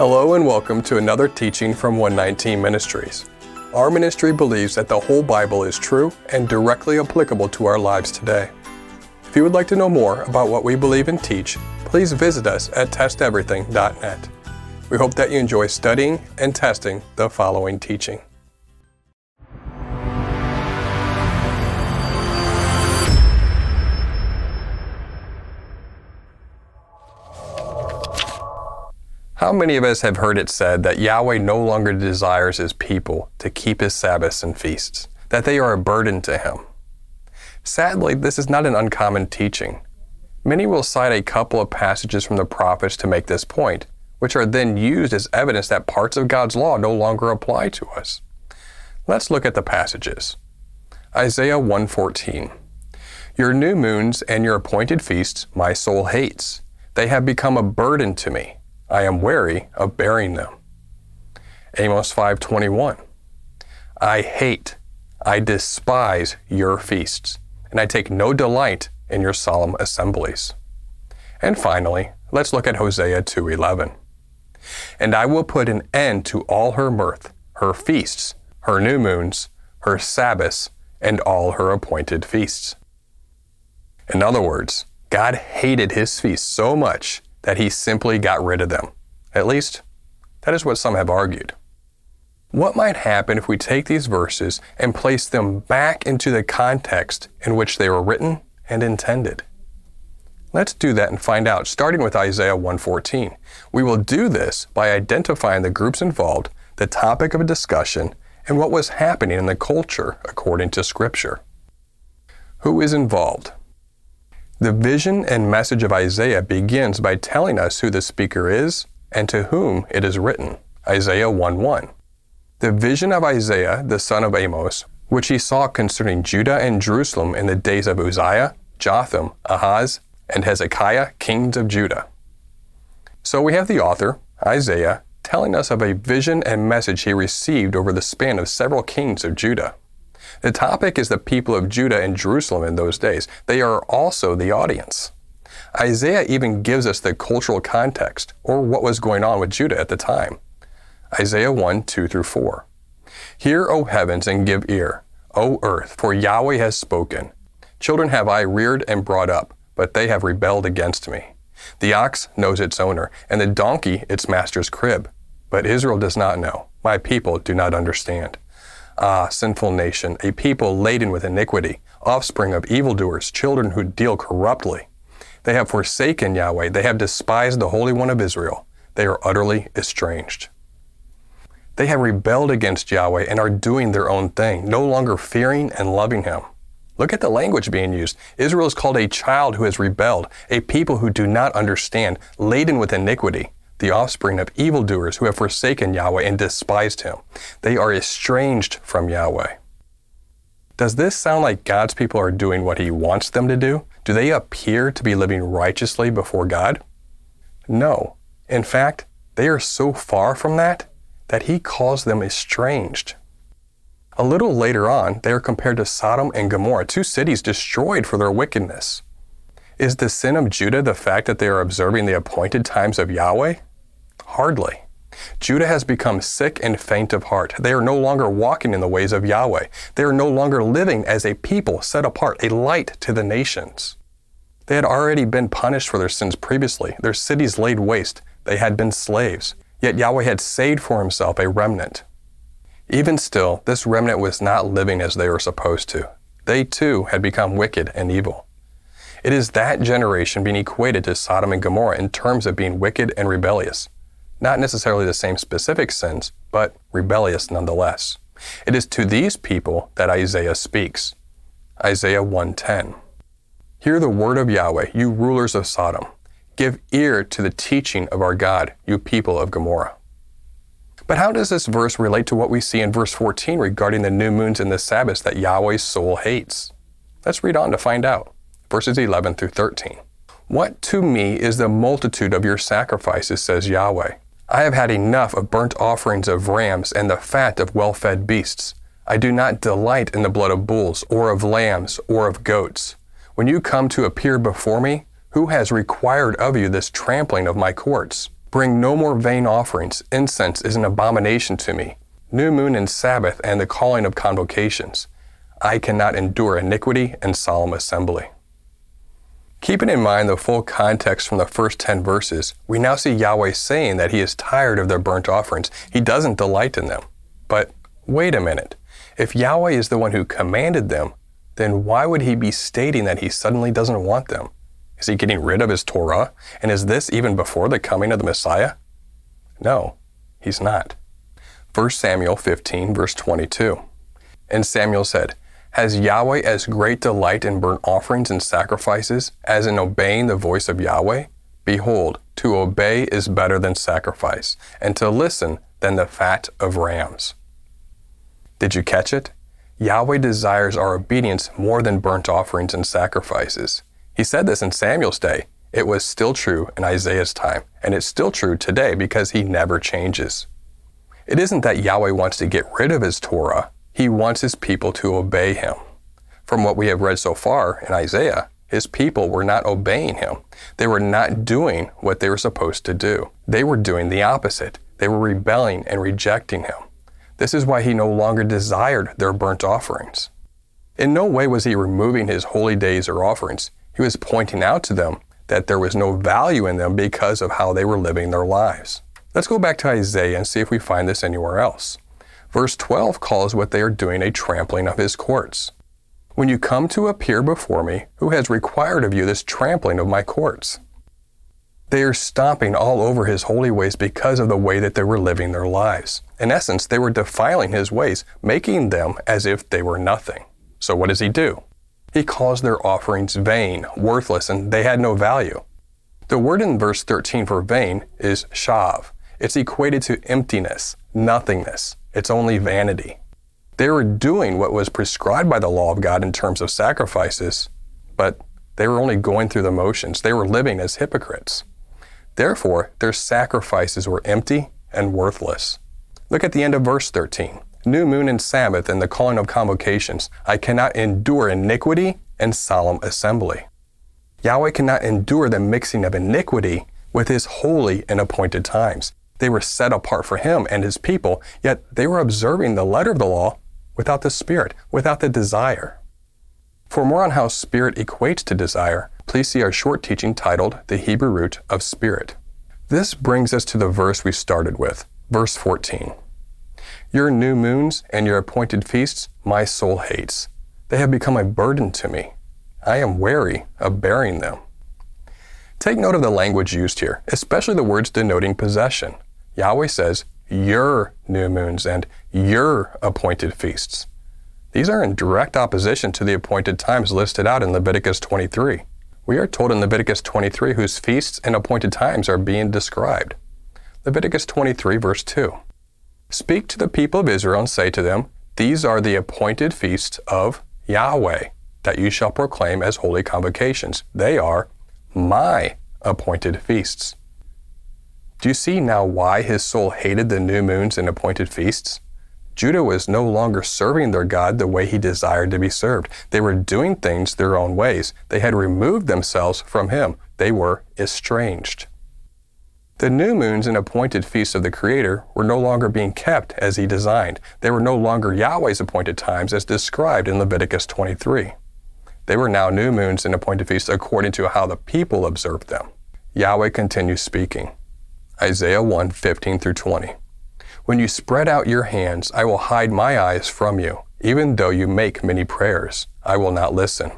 Hello and welcome to another teaching from 119 Ministries. Our ministry believes that the whole Bible is true and directly applicable to our lives today. If you would like to know more about what we believe and teach, please visit us at testeverything.net. We hope that you enjoy studying and testing the following teaching. How many of us have heard it said that Yahweh no longer desires his people to keep his Sabbaths and feasts, that they are a burden to him? Sadly, this is not an uncommon teaching. Many will cite a couple of passages from the prophets to make this point, which are then used as evidence that parts of God's law no longer apply to us. Let's look at the passages. Isaiah 1:14. Your new moons and your appointed feasts my soul hates. They have become a burden to me. I am wary of bearing them. Amos 5:21. I hate, I despise your feasts, and I take no delight in your solemn assemblies. And finally, let's look at Hosea 2:11. And I will put an end to all her mirth, her feasts, her new moons, her sabbaths, and all her appointed feasts. In other words, God hated his feasts so much that he simply got rid of them. At least, that is what some have argued. What might happen if we take these verses and place them back into the context in which they were written and intended? Let's do that and find out, starting with Isaiah 1:14. We will do this by identifying the groups involved, the topic of a discussion, and what was happening in the culture according to Scripture. Who is involved? The vision and message of Isaiah begins by telling us who the speaker is and to whom it is written. Isaiah 1:1. The vision of Isaiah, the son of Amos, which he saw concerning Judah and Jerusalem in the days of Uzziah, Jotham, Ahaz, and Hezekiah, kings of Judah. So we have the author, Isaiah, telling us of a vision and message he received over the span of several kings of Judah. The topic is the people of Judah and Jerusalem in those days. They are also the audience. Isaiah even gives us the cultural context, or what was going on with Judah at the time. Isaiah 1 2 through 4. Hear, O heavens, and give ear, O earth, for Yahweh has spoken. Children have I reared and brought up, but they have rebelled against me. The ox knows its owner, and the donkey its master's crib. But Israel does not know. My people do not understand. Ah, sinful nation, a people laden with iniquity, offspring of evildoers, children who deal corruptly. They have forsaken Yahweh. They have despised the Holy One of Israel. They are utterly estranged. They have rebelled against Yahweh and are doing their own thing, no longer fearing and loving Him. Look at the language being used. Israel is called a child who has rebelled, a people who do not understand, laden with iniquity the offspring of evildoers who have forsaken Yahweh and despised him. They are estranged from Yahweh. Does this sound like God's people are doing what he wants them to do? Do they appear to be living righteously before God? No. In fact, they are so far from that that he calls them estranged. A little later on, they are compared to Sodom and Gomorrah, two cities destroyed for their wickedness. Is the sin of Judah the fact that they are observing the appointed times of Yahweh? Hardly. Judah has become sick and faint of heart. They are no longer walking in the ways of Yahweh. They are no longer living as a people set apart, a light to the nations. They had already been punished for their sins previously, their cities laid waste. They had been slaves. Yet Yahweh had saved for himself a remnant. Even still, this remnant was not living as they were supposed to. They too had become wicked and evil. It is that generation being equated to Sodom and Gomorrah in terms of being wicked and rebellious. Not necessarily the same specific sins, but rebellious nonetheless. It is to these people that Isaiah speaks. Isaiah 1:10. Hear the word of Yahweh, you rulers of Sodom. Give ear to the teaching of our God, you people of Gomorrah. But how does this verse relate to what we see in verse 14 regarding the new moons and the Sabbaths that Yahweh's soul hates? Let's read on to find out. Verses 11 through 13. What to me is the multitude of your sacrifices, says Yahweh. I have had enough of burnt offerings of rams and the fat of well fed beasts. I do not delight in the blood of bulls, or of lambs, or of goats. When you come to appear before me, who has required of you this trampling of my courts? Bring no more vain offerings. Incense is an abomination to me. New moon and Sabbath and the calling of convocations. I cannot endure iniquity and solemn assembly. Keeping in mind the full context from the first 10 verses, we now see Yahweh saying that he is tired of their burnt offerings. He doesn't delight in them. But wait a minute. If Yahweh is the one who commanded them, then why would he be stating that he suddenly doesn't want them? Is he getting rid of his Torah? And is this even before the coming of the Messiah? No, he's not. 1 Samuel 15, verse 22. And Samuel said, Has Yahweh as great delight in burnt offerings and sacrifices as in obeying the voice of Yahweh? Behold, to obey is better than sacrifice, and to listen than the fat of rams. Did you catch it? Yahweh desires our obedience more than burnt offerings and sacrifices. He said this in Samuel's day. It was still true in Isaiah's time, and it's still true today because he never changes. It isn't that Yahweh wants to get rid of his Torah, he wants his people to obey him. From what we have read so far in Isaiah, his people were not obeying him. They were not doing what they were supposed to do. They were doing the opposite. They were rebelling and rejecting him. This is why he no longer desired their burnt offerings. In no way was he removing his holy days or offerings. He was pointing out to them that there was no value in them because of how they were living their lives. Let's go back to Isaiah and see if we find this anywhere else. Verse 12 calls what they are doing a trampling of his courts. When you come to appear before me, who has required of you this trampling of my courts? They are stomping all over his holy ways because of the way that they were living their lives. In essence, they were defiling his ways, making them as if they were nothing. So what does he do? He calls their offerings vain, worthless, and they had no value. The word in verse 13 for vain is shav. It's equated to emptiness, nothingness. It's only vanity. They were doing what was prescribed by the law of God in terms of sacrifices, but they were only going through the motions. They were living as hypocrites. Therefore, their sacrifices were empty and worthless. Look at the end of verse 13. New moon and Sabbath and the calling of convocations. I cannot endure iniquity and solemn assembly. Yahweh cannot endure the mixing of iniquity with his holy and appointed times. They were set apart for him and his people, yet they were observing the letter of the law without the spirit, without the desire. For more on how spirit equates to desire, please see our short teaching titled The Hebrew Root of Spirit. This brings us to the verse we started with, verse 14. Your new moons and your appointed feasts my soul hates. They have become a burden to me. I am weary of bearing them. Take note of the language used here, especially the words denoting possession. Yahweh says, Your new moons and your appointed feasts. These are in direct opposition to the appointed times listed out in Leviticus 23. We are told in Leviticus 23 whose feasts and appointed times are being described. Leviticus 23, verse 2. Speak to the people of Israel and say to them, These are the appointed feasts of Yahweh, that you shall proclaim as holy convocations. They are my appointed feasts. Do you see now why his soul hated the new moons and appointed feasts? Judah was no longer serving their God the way he desired to be served. They were doing things their own ways. They had removed themselves from him. They were estranged. The new moons and appointed feasts of the Creator were no longer being kept as he designed. They were no longer Yahweh's appointed times as described in Leviticus 23. They were now new moons and appointed feasts according to how the people observed them. Yahweh continues speaking. Isaiah 1 15 through 20. When you spread out your hands, I will hide my eyes from you. Even though you make many prayers, I will not listen.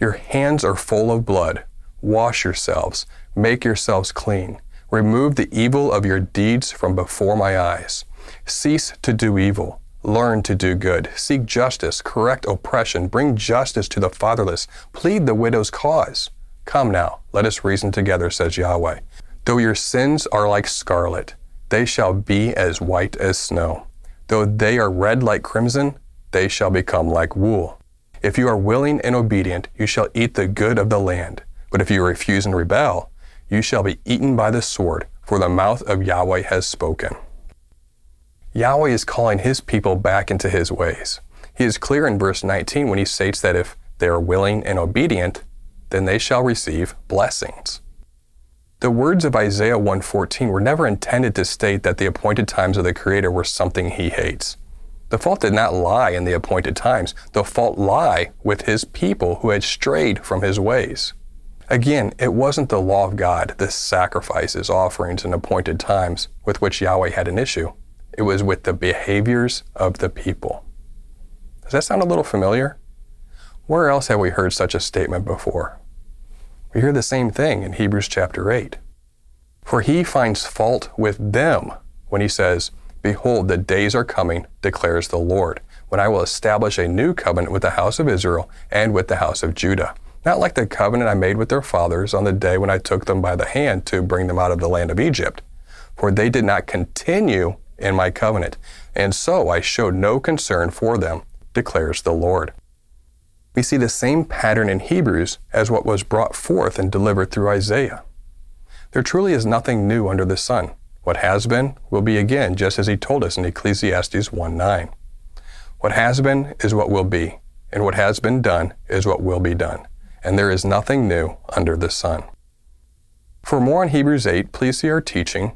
Your hands are full of blood. Wash yourselves, make yourselves clean. Remove the evil of your deeds from before my eyes. Cease to do evil. Learn to do good. Seek justice. Correct oppression. Bring justice to the fatherless. Plead the widow's cause. Come now, let us reason together, says Yahweh. Though your sins are like scarlet, they shall be as white as snow. Though they are red like crimson, they shall become like wool. If you are willing and obedient, you shall eat the good of the land. But if you refuse and rebel, you shall be eaten by the sword, for the mouth of Yahweh has spoken. Yahweh is calling his people back into his ways. He is clear in verse 19 when he states that if they are willing and obedient, then they shall receive blessings. The words of Isaiah 114 were never intended to state that the appointed times of the Creator were something he hates. The fault did not lie in the appointed times. The fault lie with his people who had strayed from his ways. Again, it wasn't the law of God, the sacrifices, offerings, and appointed times with which Yahweh had an issue. It was with the behaviors of the people. Does that sound a little familiar? Where else have we heard such a statement before? We hear the same thing in Hebrews chapter 8. For he finds fault with them when he says, Behold, the days are coming, declares the Lord, when I will establish a new covenant with the house of Israel and with the house of Judah not like the covenant I made with their fathers on the day when I took them by the hand to bring them out of the land of Egypt. For they did not continue in my covenant, and so I showed no concern for them, declares the Lord. We see the same pattern in Hebrews as what was brought forth and delivered through Isaiah. There truly is nothing new under the sun. What has been will be again, just as he told us in Ecclesiastes 1 9. What has been is what will be, and what has been done is what will be done and there is nothing new under the sun. For more on Hebrews 8, please see our teaching,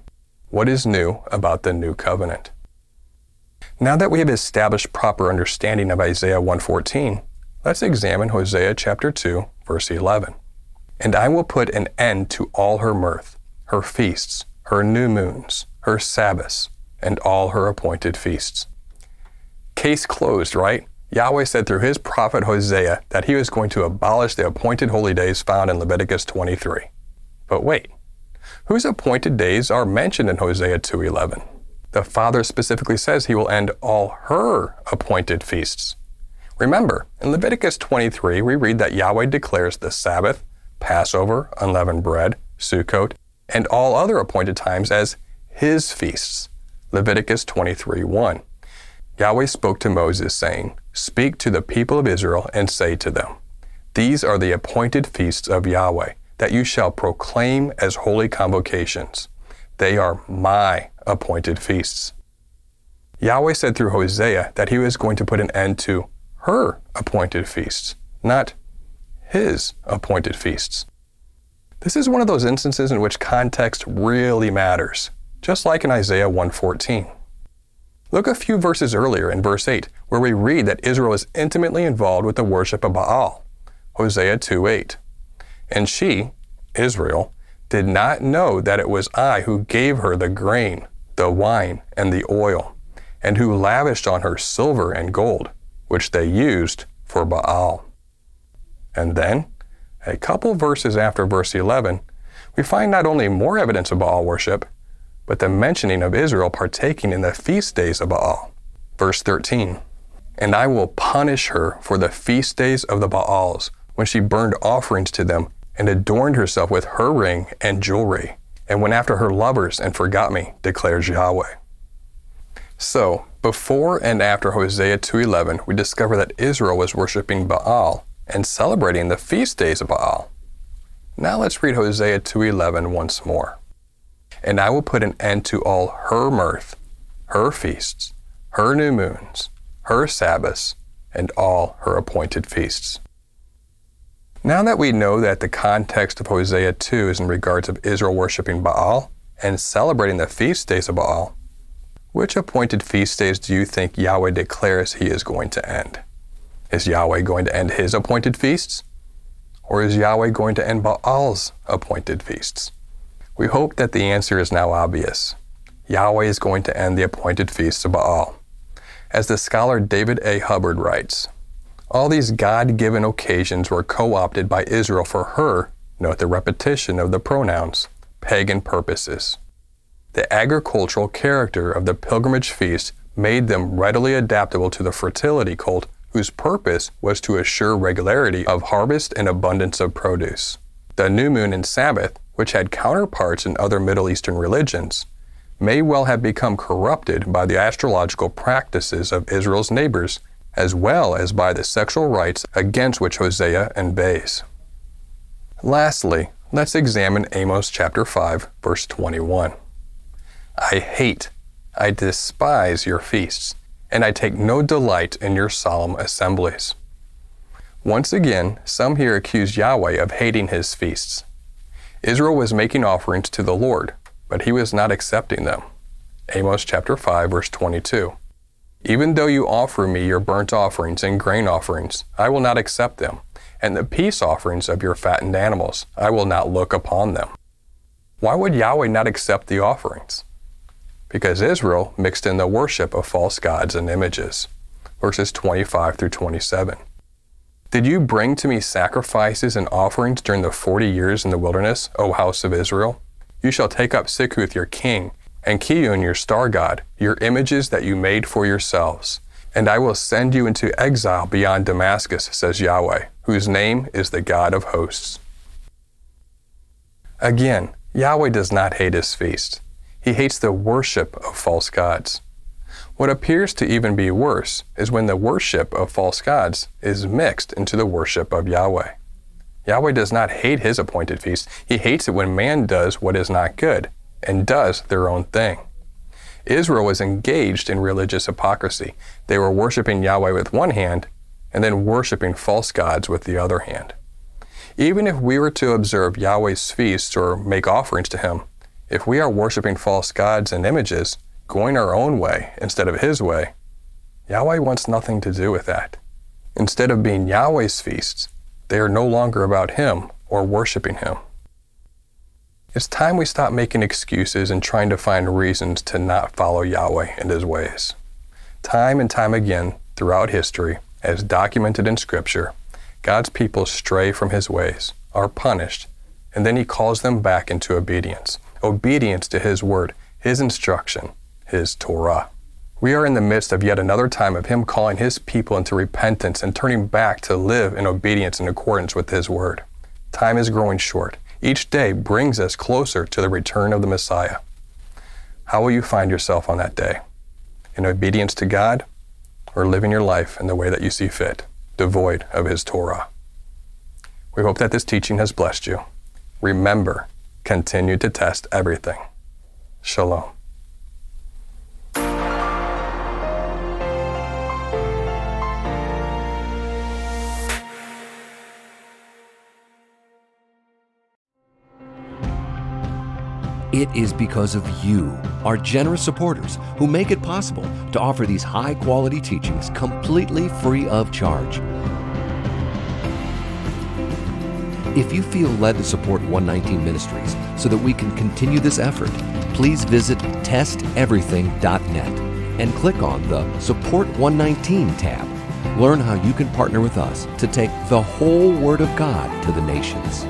What is New About the New Covenant. Now that we have established proper understanding of Isaiah 114, let's examine Hosea chapter 2, verse 11. And I will put an end to all her mirth, her feasts, her new moons, her Sabbaths, and all her appointed feasts. Case closed, right? Yahweh said through his prophet Hosea that he was going to abolish the appointed holy days found in Leviticus 23. But wait, whose appointed days are mentioned in Hosea 2:11? The Father specifically says he will end all her appointed feasts. Remember, in Leviticus 23, we read that Yahweh declares the Sabbath, Passover, unleavened bread, Sukkot, and all other appointed times as his feasts. Leviticus 23:1. Yahweh spoke to Moses, saying, Speak to the people of Israel and say to them, These are the appointed feasts of Yahweh, that you shall proclaim as holy convocations. They are my appointed feasts. Yahweh said through Hosea that he was going to put an end to her appointed feasts, not his appointed feasts. This is one of those instances in which context really matters, just like in Isaiah 114. Look a few verses earlier in verse 8, where we read that Israel is intimately involved with the worship of Baal. Hosea 2:8. And she, Israel, did not know that it was I who gave her the grain, the wine, and the oil, and who lavished on her silver and gold, which they used for Baal. And then, a couple verses after verse 11, we find not only more evidence of Baal worship, but the mentioning of Israel partaking in the feast days of Baal. Verse 13 And I will punish her for the feast days of the Baals, when she burned offerings to them and adorned herself with her ring and jewelry, and went after her lovers and forgot me, declares Yahweh. So, before and after Hosea 2:11, we discover that Israel was worshiping Baal and celebrating the feast days of Baal. Now let's read Hosea 2:11 once more and I will put an end to all her mirth, her feasts, her new moons, her Sabbaths, and all her appointed feasts. Now that we know that the context of Hosea 2 is in regards of Israel worshiping Baal and celebrating the feast days of Baal, which appointed feast days do you think Yahweh declares he is going to end? Is Yahweh going to end his appointed feasts? Or is Yahweh going to end Baal's appointed feasts? We hope that the answer is now obvious. Yahweh is going to end the appointed feasts of Baal. As the scholar David A. Hubbard writes, all these God given occasions were co opted by Israel for her, note the repetition of the pronouns, pagan purposes. The agricultural character of the pilgrimage feast made them readily adaptable to the fertility cult, whose purpose was to assure regularity of harvest and abundance of produce. The new moon and Sabbath which had counterparts in other Middle Eastern religions, may well have become corrupted by the astrological practices of Israel's neighbors, as well as by the sexual rites against which Hosea inveighs. Lastly, let's examine Amos chapter 5, verse 21. I hate, I despise your feasts, and I take no delight in your solemn assemblies. Once again, some here accuse Yahweh of hating his feasts. Israel was making offerings to the Lord, but he was not accepting them. Amos chapter 5 verse 22. Even though you offer me your burnt offerings and grain offerings, I will not accept them, and the peace offerings of your fattened animals, I will not look upon them. Why would Yahweh not accept the offerings? Because Israel mixed in the worship of false gods and images. Verses 25 through 27. Did you bring to me sacrifices and offerings during the forty years in the wilderness, O house of Israel? You shall take up Sikkuth your king, and Kiyun your star god, your images that you made for yourselves. And I will send you into exile beyond Damascus, says Yahweh, whose name is the God of hosts. Again, Yahweh does not hate his feast. He hates the worship of false gods. What appears to even be worse is when the worship of false gods is mixed into the worship of Yahweh. Yahweh does not hate his appointed feast. He hates it when man does what is not good and does their own thing. Israel was engaged in religious hypocrisy. They were worshiping Yahweh with one hand and then worshiping false gods with the other hand. Even if we were to observe Yahweh's feasts or make offerings to him, if we are worshiping false gods and images, going our own way instead of His way, Yahweh wants nothing to do with that. Instead of being Yahweh's feasts, they are no longer about Him or worshiping Him. It's time we stop making excuses and trying to find reasons to not follow Yahweh and His ways. Time and time again throughout history, as documented in Scripture, God's people stray from His ways, are punished, and then He calls them back into obedience obedience to His word, His instruction, his Torah. We are in the midst of yet another time of Him calling His people into repentance and turning back to live in obedience in accordance with His Word. Time is growing short. Each day brings us closer to the return of the Messiah. How will you find yourself on that day? In obedience to God or living your life in the way that you see fit, devoid of His Torah? We hope that this teaching has blessed you. Remember, continue to test everything. Shalom. It is because of you, our generous supporters, who make it possible to offer these high quality teachings completely free of charge. If you feel led to support 119 Ministries so that we can continue this effort, please visit testeverything.net and click on the Support 119 tab. Learn how you can partner with us to take the whole Word of God to the nations.